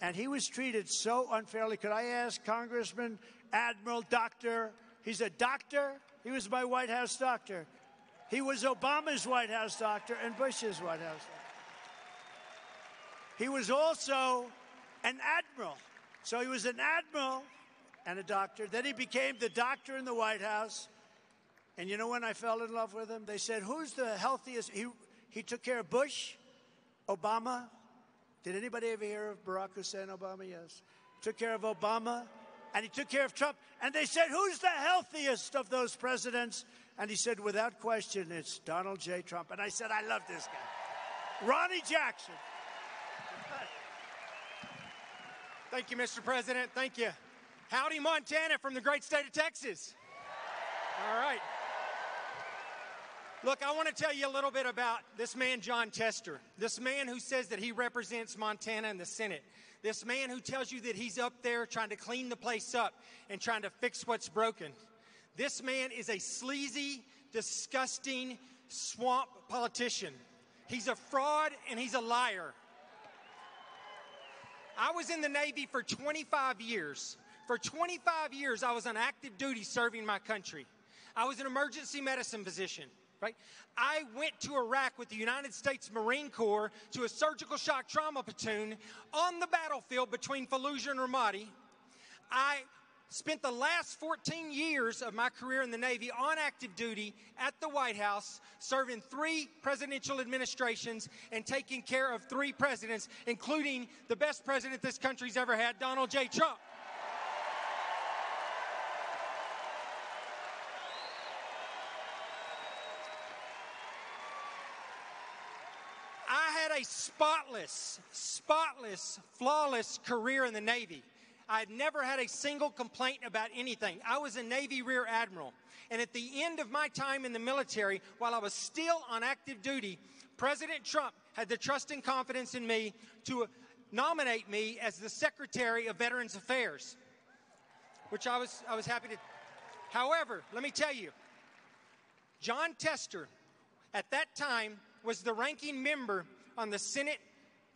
And he was treated so unfairly. Could I ask Congressman Admiral Doctor? He's a doctor. He was my White House doctor. He was Obama's White House doctor and Bush's White House doctor. He was also an admiral. So he was an admiral and a doctor. Then he became the doctor in the White House. And you know when I fell in love with him? They said, Who's the healthiest? He, he took care of Bush, Obama. Did anybody ever hear of Barack Hussein Obama? Yes. Took care of Obama, and he took care of Trump. And they said, Who's the healthiest of those presidents? And he said, Without question, it's Donald J. Trump. And I said, I love this guy. Ronny Jackson. Thank you, Mr. President. Thank you. Howdy, Montana from the great state of Texas. All right. Look, I want to tell you a little bit about this man, Jon Tester. This man who says that he represents Montana in the Senate. This man who tells you that he's up there trying to clean the place up and trying to fix what's broken. This man is a sleazy, disgusting swamp politician. He's a fraud and he's a liar. I was in the Navy for 25 years. For 25 years, I was on active duty serving my country. I was an emergency medicine physician, right? I went to Iraq with the United States Marine Corps to a surgical shock trauma platoon on the battlefield between Fallujah and Ramadi. I spent the last 14 years of my career in the Navy on active duty at the White House, serving three presidential administrations and taking care of three presidents, including the best president this country's ever had, Donald J. Trump. I had a spotless, spotless, flawless career in the Navy. I had never had a single complaint about anything. I was a Navy Rear Admiral. And at the end of my time in the military, while I was still on active duty, President Trump had the trust and confidence in me to nominate me as the Secretary of Veterans Affairs, which I was, I was happy to. However, let me tell you, Jon Tester, at that time, was the ranking member on the Senate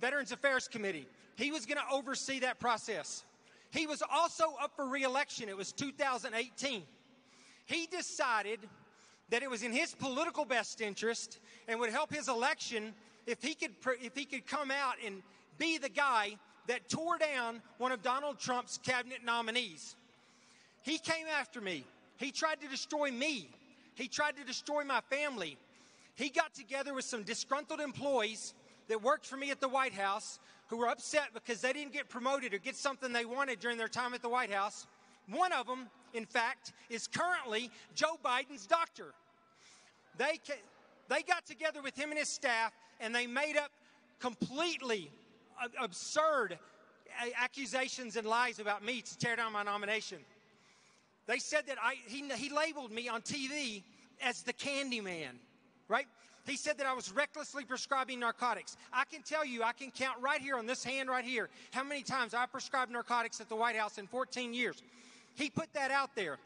Veterans Affairs Committee. He was going to oversee that process. He was also up for reelection. It was 2018. He decided that it was in his political best interest and would help his election if he could if he could come out and be the guy that tore down one of Donald Trump's cabinet nominees. He came after me. He tried to destroy me. He tried to destroy my family. He got together with some disgruntled employees that worked for me at the White House who were upset because they didn't get promoted or get something they wanted during their time at the White House. One of them, in fact, is currently Joe Biden's doctor. They, they got together with him and his staff and they made up completely absurd accusations and lies about me to tear down my nomination. They said that I, he, he labeled me on TV as the candy man, right? He said that I was recklessly prescribing narcotics. I can tell you, I can count right here on this hand right here how many times I prescribed narcotics at the White House in 14 years. He put that out there.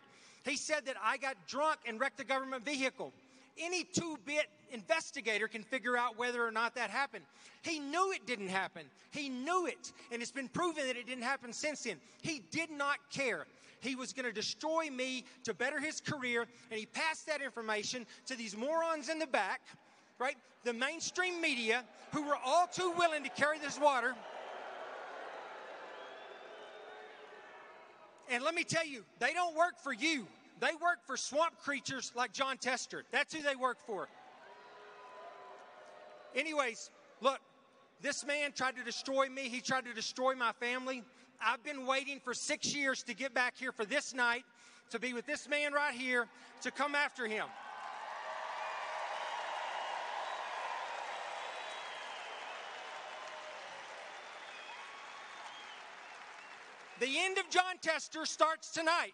He said that I got drunk and wrecked a government vehicle. Any two bit investigator can figure out whether or not that happened. He knew it didn't happen. He knew it. And it's been proven that it didn't happen since then. He did not care. He was going to destroy me to better his career. And he passed that information to these morons in the back right? The mainstream media, who were all too willing to carry this water. And let me tell you, they don't work for you. They work for swamp creatures like Jon Tester. That's who they work for. Anyways, look, this man tried to destroy me. He tried to destroy my family. I've been waiting for six years to get back here for this night, to be with this man right here, to come after him. The end of Jon Tester starts tonight.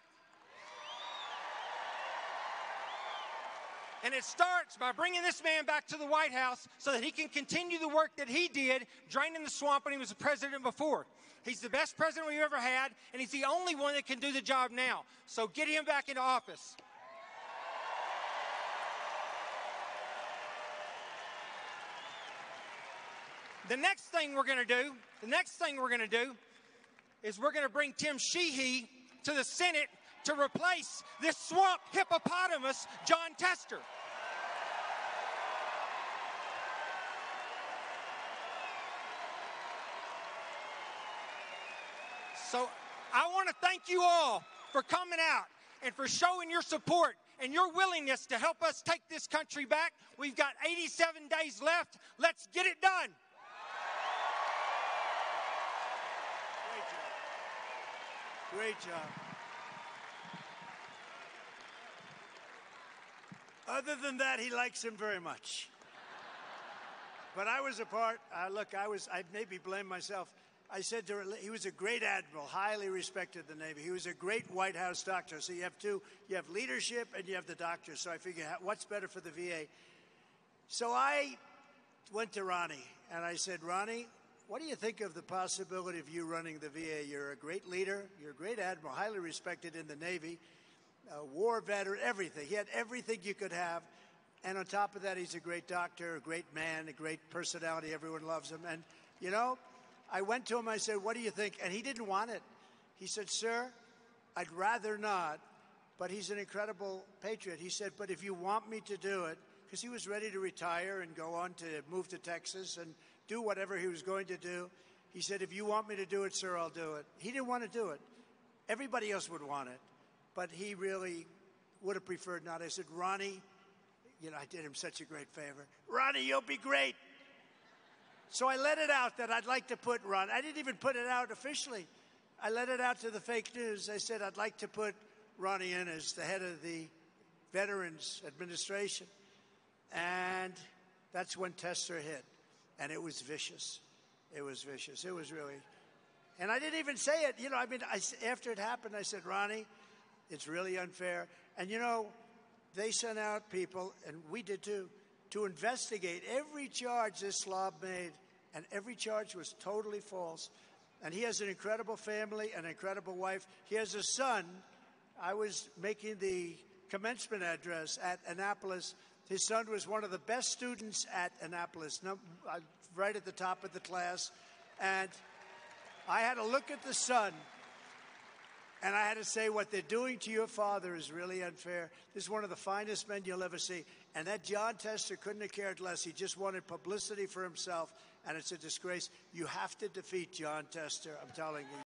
And it starts by bringing this man back to the White House so that he can continue the work that he did draining the swamp when he was the president before. He's the best president we've ever had, and he's the only one that can do the job now. So get him back into office. The next thing we're going to do, the next thing we're going to do is we're going to bring Tim Sheehy to the Senate to replace this swamp hippopotamus, Jon Tester. So I want to thank you all for coming out and for showing your support and your willingness to help us take this country back. We've got 87 days left. Let's get it done. Great job. Great job. Other than that, he likes him very much. But I was a part. Uh, look, I was. I maybe blame myself. I said to her, he was a great admiral, highly respected in the Navy. He was a great White House doctor. So you have two, you have leadership and you have the doctor. So I figured, what's better for the VA? So I went to Ronny and I said, Ronny, what do you think of the possibility of you running the VA? You're a great leader, you're a great admiral, highly respected in the Navy, a war veteran, everything. He had everything you could have. And on top of that, he's a great doctor, a great man, a great personality. Everyone loves him. And, you know, I went to him, I said, What do you think? And he didn't want it. He said, Sir, I'd rather not, but he's an incredible patriot. He said, But if you want me to do it, because he was ready to retire and go on to move to Texas and do whatever he was going to do. He said, If you want me to do it, sir, I'll do it. He didn't want to do it. Everybody else would want it, but he really would have preferred not. I said, Ronny, you know, I did him such a great favor. Ronny, you'll be great. So I let it out that I'd like to put Ron. I didn't even put it out officially. I let it out to the fake news. I said I'd like to put Ronny in as the head of the Veterans Administration. And that's when Tester hit. And it was vicious. It was vicious. It was really. And I didn't even say it. You know, I mean, I, after it happened, I said, Ronny, it's really unfair. And, you know, they sent out people, and we did too, to investigate every charge this slob made and every charge was totally false. And he has an incredible family, an incredible wife. He has a son. I was making the commencement address at Annapolis. His son was one of the best students at Annapolis, uh, right at the top of the class. And I had a look at the son and I had to say, what they're doing to your father is really unfair. This is one of the finest men you'll ever see. And that Jon Tester couldn't have cared less. He just wanted publicity for himself and it's a disgrace. You have to defeat Jon Tester. I'm telling you.